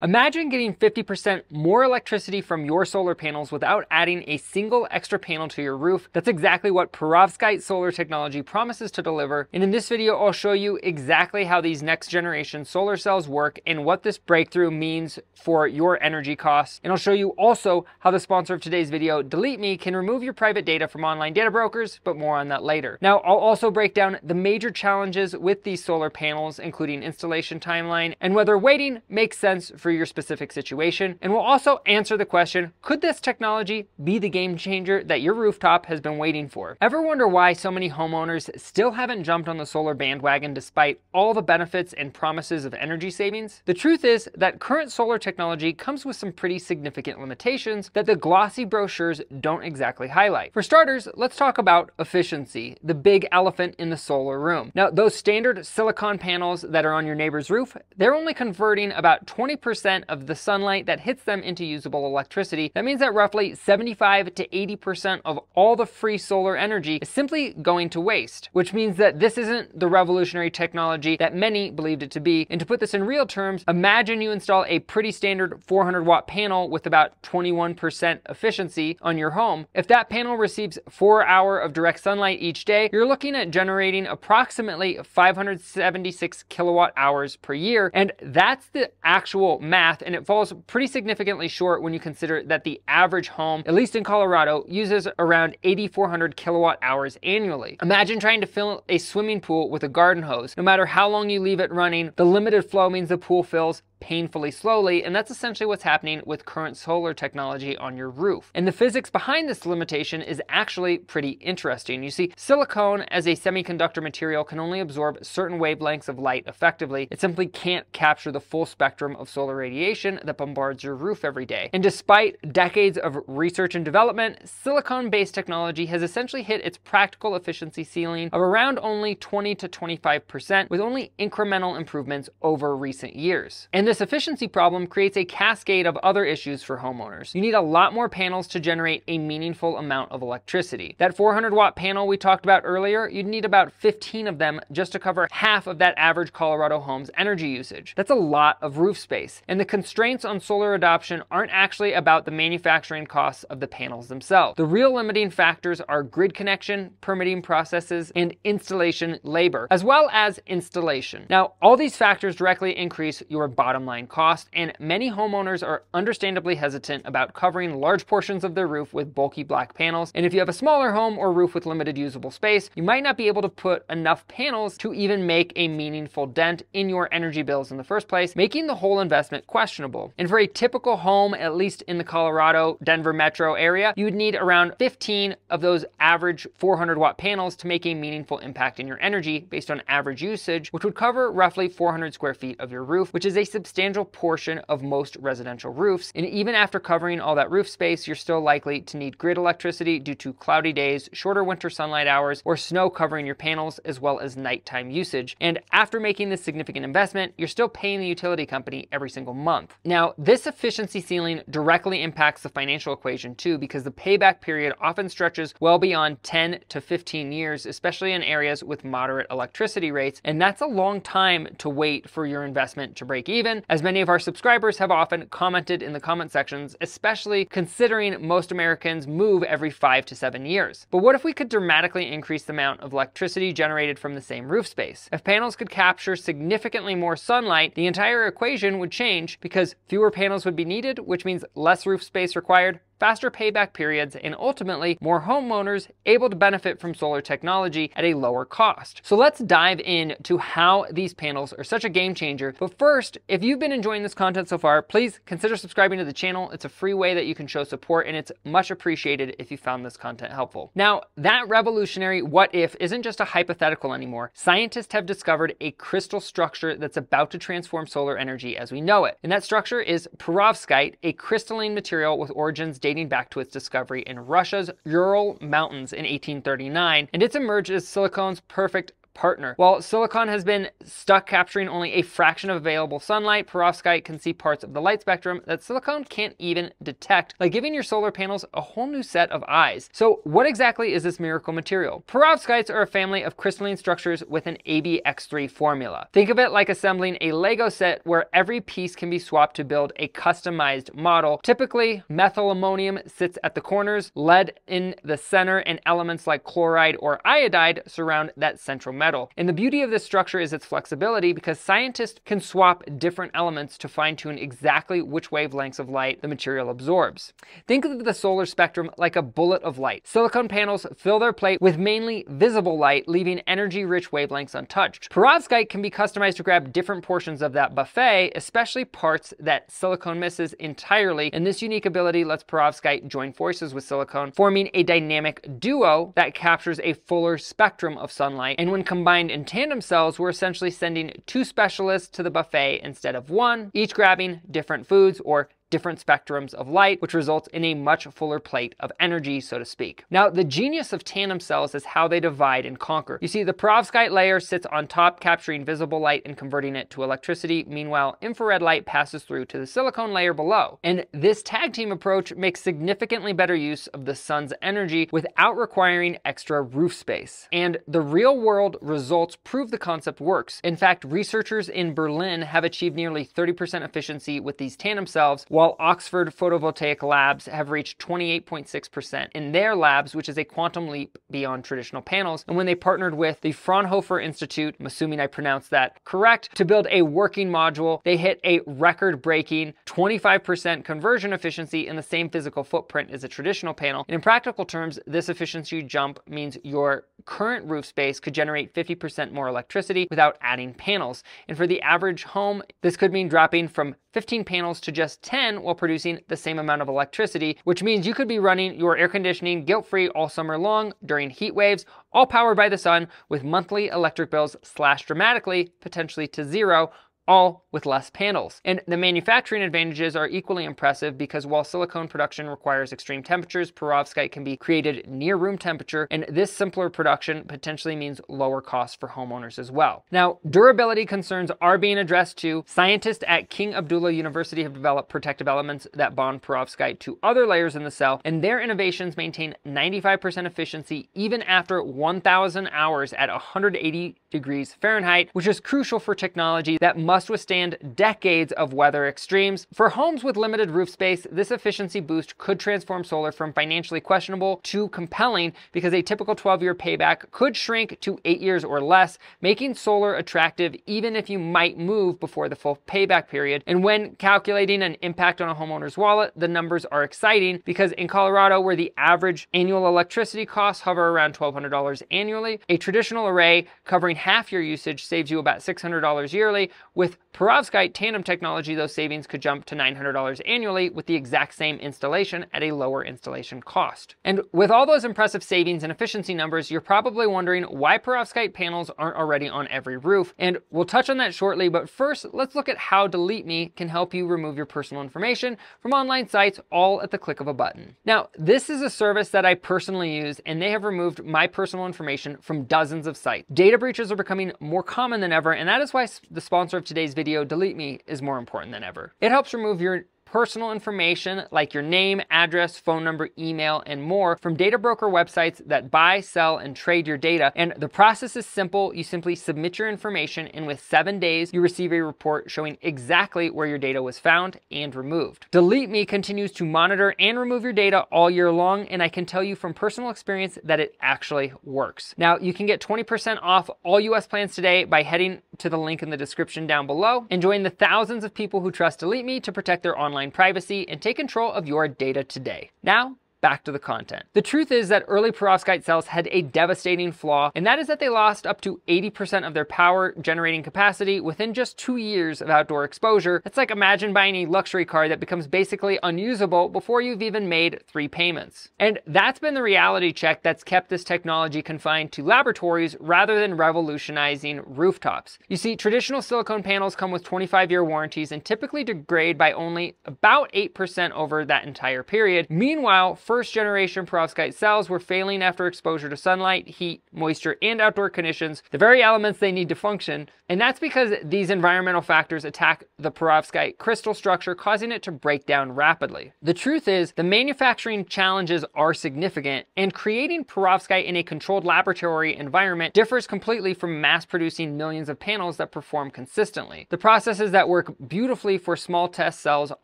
Imagine getting 50% more electricity from your solar panels without adding a single extra panel to your roof. That's exactly what Perovskite solar technology promises to deliver. And in this video, I'll show you exactly how these next generation solar cells work and what this breakthrough means for your energy costs. And I'll show you also how the sponsor of today's video, Delete Me, can remove your private data from online data brokers, but more on that later. Now, I'll also break down the major challenges with these solar panels, including installation timeline and whether waiting makes sense for for your specific situation. And we'll also answer the question, could this technology be the game changer that your rooftop has been waiting for? Ever wonder why so many homeowners still haven't jumped on the solar bandwagon despite all the benefits and promises of energy savings? The truth is that current solar technology comes with some pretty significant limitations that the glossy brochures don't exactly highlight. For starters, let's talk about efficiency, the big elephant in the solar room. Now, those standard silicon panels that are on your neighbor's roof, they're only converting about 20% percent of the sunlight that hits them into usable electricity. That means that roughly 75 to 80% of all the free solar energy is simply going to waste, which means that this isn't the revolutionary technology that many believed it to be. And to put this in real terms, imagine you install a pretty standard 400 watt panel with about 21% efficiency on your home. If that panel receives four hour of direct sunlight each day, you're looking at generating approximately 576 kilowatt hours per year. And that's the actual math, and it falls pretty significantly short when you consider that the average home, at least in Colorado, uses around 8,400 kilowatt hours annually. Imagine trying to fill a swimming pool with a garden hose. No matter how long you leave it running, the limited flow means the pool fills painfully slowly, and that's essentially what's happening with current solar technology on your roof. And the physics behind this limitation is actually pretty interesting. You see, silicone as a semiconductor material can only absorb certain wavelengths of light effectively. It simply can't capture the full spectrum of solar radiation that bombards your roof every day. And despite decades of research and development, silicone-based technology has essentially hit its practical efficiency ceiling of around only 20 to 25%, with only incremental improvements over recent years. And this efficiency problem creates a cascade of other issues for homeowners. You need a lot more panels to generate a meaningful amount of electricity. That 400 watt panel we talked about earlier, you'd need about 15 of them just to cover half of that average Colorado home's energy usage. That's a lot of roof space. And the constraints on solar adoption aren't actually about the manufacturing costs of the panels themselves. The real limiting factors are grid connection, permitting processes, and installation labor, as well as installation. Now, all these factors directly increase your bottom bottom line cost, and many homeowners are understandably hesitant about covering large portions of their roof with bulky black panels. And if you have a smaller home or roof with limited usable space, you might not be able to put enough panels to even make a meaningful dent in your energy bills in the first place, making the whole investment questionable. And for a typical home, at least in the Colorado, Denver metro area, you would need around 15 of those average 400 watt panels to make a meaningful impact in your energy based on average usage, which would cover roughly 400 square feet of your roof, which is a substantial portion of most residential roofs. And even after covering all that roof space, you're still likely to need grid electricity due to cloudy days, shorter winter sunlight hours, or snow covering your panels, as well as nighttime usage. And after making this significant investment, you're still paying the utility company every single month. Now, this efficiency ceiling directly impacts the financial equation too, because the payback period often stretches well beyond 10 to 15 years, especially in areas with moderate electricity rates. And that's a long time to wait for your investment to break even as many of our subscribers have often commented in the comment sections, especially considering most Americans move every five to seven years. But what if we could dramatically increase the amount of electricity generated from the same roof space? If panels could capture significantly more sunlight, the entire equation would change because fewer panels would be needed, which means less roof space required, faster payback periods, and ultimately more homeowners able to benefit from solar technology at a lower cost. So let's dive into how these panels are such a game changer. But first, if you've been enjoying this content so far, please consider subscribing to the channel. It's a free way that you can show support and it's much appreciated if you found this content helpful. Now, that revolutionary what if isn't just a hypothetical anymore. Scientists have discovered a crystal structure that's about to transform solar energy as we know it. And that structure is perovskite, a crystalline material with origins dating back to its discovery in Russia's Ural Mountains in 1839, and it's emerged as silicone's perfect partner. While silicon has been stuck capturing only a fraction of available sunlight, perovskite can see parts of the light spectrum that silicon can't even detect, like giving your solar panels a whole new set of eyes. So what exactly is this miracle material? Perovskites are a family of crystalline structures with an ABX3 formula. Think of it like assembling a Lego set where every piece can be swapped to build a customized model. Typically, methyl ammonium sits at the corners, lead in the center, and elements like chloride or iodide surround that central metal. And the beauty of this structure is its flexibility because scientists can swap different elements to fine tune exactly which wavelengths of light the material absorbs. Think of the solar spectrum like a bullet of light. Silicon panels fill their plate with mainly visible light, leaving energy rich wavelengths untouched. Perovskite can be customized to grab different portions of that buffet, especially parts that silicone misses entirely. And this unique ability lets perovskite join forces with silicone, forming a dynamic duo that captures a fuller spectrum of sunlight. And when combined in tandem cells, we're essentially sending two specialists to the buffet instead of one, each grabbing different foods or different spectrums of light, which results in a much fuller plate of energy, so to speak. Now, the genius of tandem cells is how they divide and conquer. You see, the perovskite layer sits on top, capturing visible light and converting it to electricity. Meanwhile, infrared light passes through to the silicone layer below. And this tag team approach makes significantly better use of the sun's energy without requiring extra roof space. And the real world results prove the concept works. In fact, researchers in Berlin have achieved nearly 30% efficiency with these tandem cells while Oxford Photovoltaic Labs have reached 28.6% in their labs, which is a quantum leap beyond traditional panels. And when they partnered with the Fraunhofer Institute, I'm assuming I pronounced that correct, to build a working module, they hit a record breaking 25% conversion efficiency in the same physical footprint as a traditional panel. And in practical terms, this efficiency jump means your current roof space could generate 50% more electricity without adding panels. And for the average home, this could mean dropping from 15 panels to just 10 while producing the same amount of electricity, which means you could be running your air conditioning guilt-free all summer long during heat waves, all powered by the sun with monthly electric bills slashed dramatically, potentially to zero, all with less panels. And the manufacturing advantages are equally impressive because while silicone production requires extreme temperatures, perovskite can be created near room temperature, and this simpler production potentially means lower costs for homeowners as well. Now, durability concerns are being addressed too. Scientists at King Abdullah University have developed protective elements that bond perovskite to other layers in the cell, and their innovations maintain 95% efficiency even after 1,000 hours at 180 degrees Fahrenheit, which is crucial for technology that must must withstand decades of weather extremes. For homes with limited roof space, this efficiency boost could transform solar from financially questionable to compelling because a typical 12 year payback could shrink to eight years or less, making solar attractive even if you might move before the full payback period. And when calculating an impact on a homeowner's wallet, the numbers are exciting because in Colorado, where the average annual electricity costs hover around $1,200 annually, a traditional array covering half your usage saves you about $600 yearly, with with perovskite tandem technology, those savings could jump to $900 annually with the exact same installation at a lower installation cost. And with all those impressive savings and efficiency numbers, you're probably wondering why perovskite panels aren't already on every roof. And we'll touch on that shortly, but first, let's look at how Delete Me can help you remove your personal information from online sites all at the click of a button. Now, this is a service that I personally use, and they have removed my personal information from dozens of sites. Data breaches are becoming more common than ever, and that is why the sponsor of today's today's video, Delete Me, is more important than ever. It helps remove your personal information like your name, address, phone number, email, and more from data broker websites that buy, sell, and trade your data. And the process is simple. You simply submit your information, and with seven days, you receive a report showing exactly where your data was found and removed. Delete Me continues to monitor and remove your data all year long, and I can tell you from personal experience that it actually works. Now, you can get 20% off all US plans today by heading to the link in the description down below and join the thousands of people who trust Delete Me to protect their online online privacy and take control of your data today. Now, back to the content. The truth is that early perovskite cells had a devastating flaw, and that is that they lost up to 80% of their power generating capacity within just two years of outdoor exposure. It's like imagine buying a luxury car that becomes basically unusable before you've even made three payments. And that's been the reality check that's kept this technology confined to laboratories rather than revolutionizing rooftops. You see, traditional silicone panels come with 25 year warranties and typically degrade by only about 8% over that entire period. Meanwhile, first generation perovskite cells were failing after exposure to sunlight, heat, moisture, and outdoor conditions, the very elements they need to function. And that's because these environmental factors attack the perovskite crystal structure, causing it to break down rapidly. The truth is, the manufacturing challenges are significant, and creating perovskite in a controlled laboratory environment differs completely from mass producing millions of panels that perform consistently. The processes that work beautifully for small test cells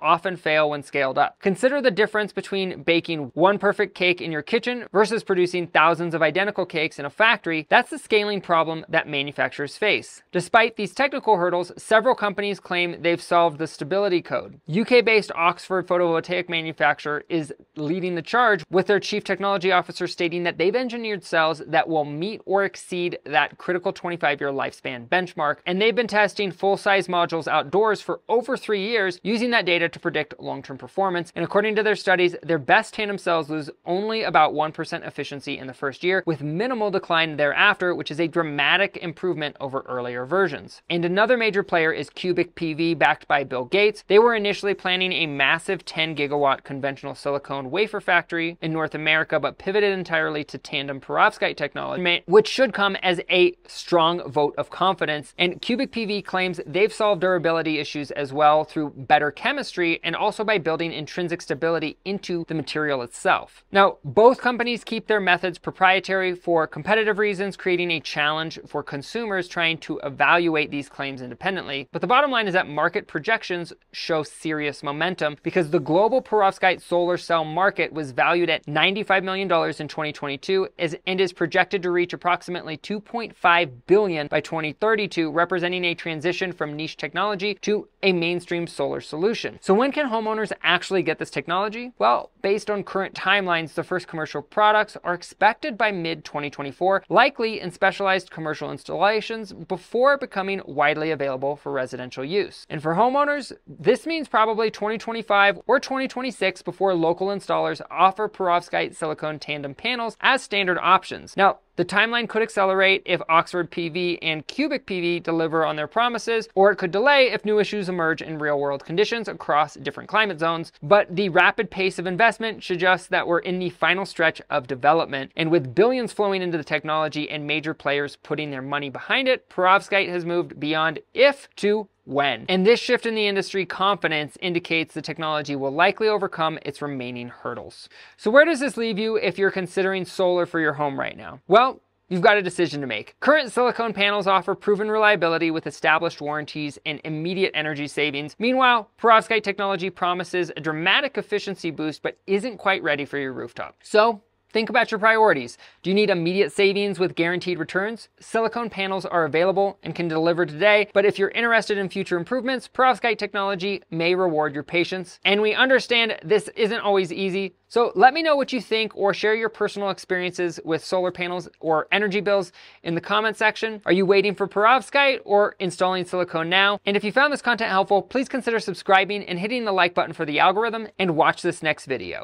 often fail when scaled up. Consider the difference between baking one perfect cake in your kitchen versus producing thousands of identical cakes in a factory. That's the scaling problem that manufacturers face. Despite these technical hurdles, several companies claim they've solved the stability code. UK-based Oxford photovoltaic manufacturer is leading the charge with their chief technology officer stating that they've engineered cells that will meet or exceed that critical 25-year lifespan benchmark, and they've been testing full-size modules outdoors for over three years using that data to predict long-term performance. And according to their studies, their best tandem cells lose only about 1% efficiency in the first year, with minimal decline thereafter, which is a dramatic improvement over earlier versions. And another major player is Cubic PV, backed by Bill Gates. They were initially planning a massive 10 gigawatt conventional silicone wafer factory in North America, but pivoted entirely to tandem perovskite technology, which should come as a strong vote of confidence. And Cubic PV claims they've solved durability issues as well through better chemistry and also by building intrinsic stability into the material itself. Now, both companies keep their methods proprietary for competitive reasons, creating a challenge for consumers trying to evaluate these claims independently. But the bottom line is that market projections show serious momentum because the global perovskite solar cell market was valued at $95 million in 2022 and is projected to reach approximately 2.5 billion by 2032, representing a transition from niche technology to a mainstream solar solution. So when can homeowners actually get this technology? Well, based on current timelines, the first commercial products are expected by mid 2024, likely in specialized commercial installations before becoming widely available for residential use. And for homeowners, this means probably 2025 or 2026 before local installers offer perovskite silicone tandem panels as standard options. Now, the timeline could accelerate if Oxford PV and Cubic PV deliver on their promises, or it could delay if new issues emerge in real world conditions across different climate zones. But the rapid pace of investment suggests that we're in the final stretch of development. And with billions flowing into the technology and major players putting their money behind it, perovskite has moved beyond if to when. And this shift in the industry confidence indicates the technology will likely overcome its remaining hurdles. So where does this leave you if you're considering solar for your home right now? Well, You've got a decision to make. Current silicone panels offer proven reliability with established warranties and immediate energy savings. Meanwhile, perovskite technology promises a dramatic efficiency boost but isn't quite ready for your rooftop. So, Think about your priorities. Do you need immediate savings with guaranteed returns? Silicone panels are available and can deliver today, but if you're interested in future improvements, perovskite technology may reward your patience. And we understand this isn't always easy, so let me know what you think or share your personal experiences with solar panels or energy bills in the comment section. Are you waiting for perovskite or installing silicone now? And if you found this content helpful, please consider subscribing and hitting the like button for the algorithm and watch this next video.